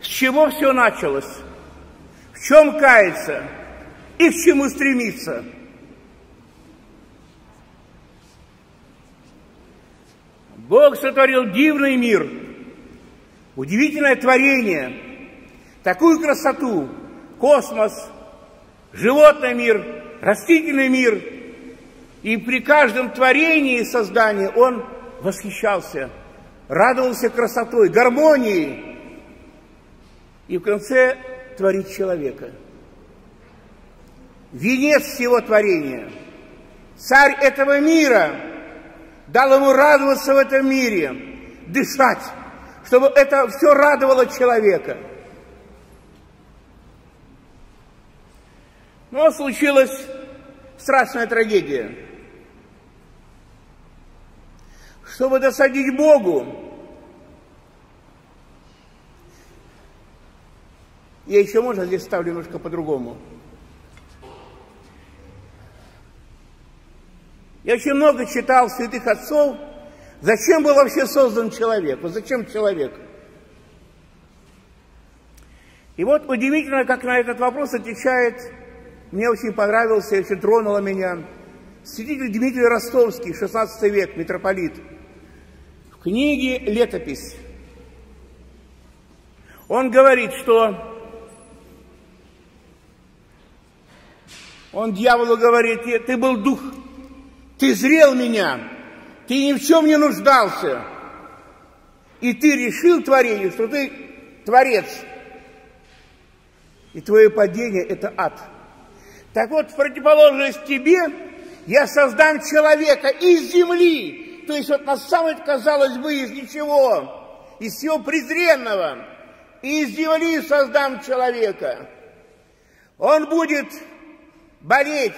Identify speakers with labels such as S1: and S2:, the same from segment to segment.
S1: с чего все началось, в чем каяться и к чему стремиться. Бог сотворил дивный мир, удивительное творение, такую красоту, космос, животный мир, растительный мир. И при каждом творении создания он восхищался, радовался красотой, гармонией. И в конце творит человека. Венец всего творения. Царь этого мира дал ему радоваться в этом мире, дышать, чтобы это все радовало человека. Но случилась страшная трагедия. Чтобы досадить Богу, я еще, можно, здесь ставлю немножко по-другому. Я очень много читал святых отцов, зачем был вообще создан человек, вот зачем человек. И вот удивительно, как на этот вопрос отвечает мне очень понравился, очень тронуло меня. Святитель Дмитрий Ростовский, 16 век, митрополит. В книге «Летопись» он говорит, что он дьяволу говорит, ты был дух, ты зрел меня, ты ни в чем не нуждался, и ты решил творение, что ты творец, и твое падение – это ад – так вот, в противоположность тебе я создам человека из земли. То есть вот на самом казалось бы, из ничего, из всего презренного. Из земли создам человека. Он будет болеть,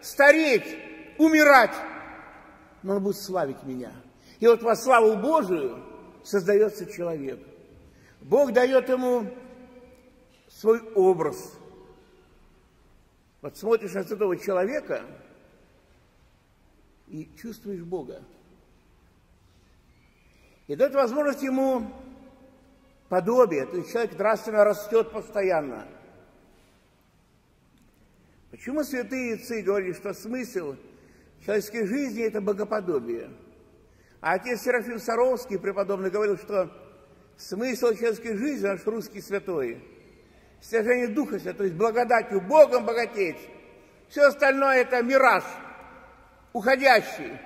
S1: стареть, умирать, но он будет славить меня. И вот во славу Божию создается человек. Бог дает ему свой образ – вот смотришь на этого человека и чувствуешь Бога. И дает возможность ему подобие, то есть человек нравственно растет постоянно. Почему святые отцы говорили, что смысл человеческой жизни – это богоподобие? А отец Серафим Саровский, преподобный, говорил, что смысл человеческой жизни – наш русский святой – стяжение Духа Святого, то есть благодатью, Богом богатеть. Все остальное это мираж, уходящий.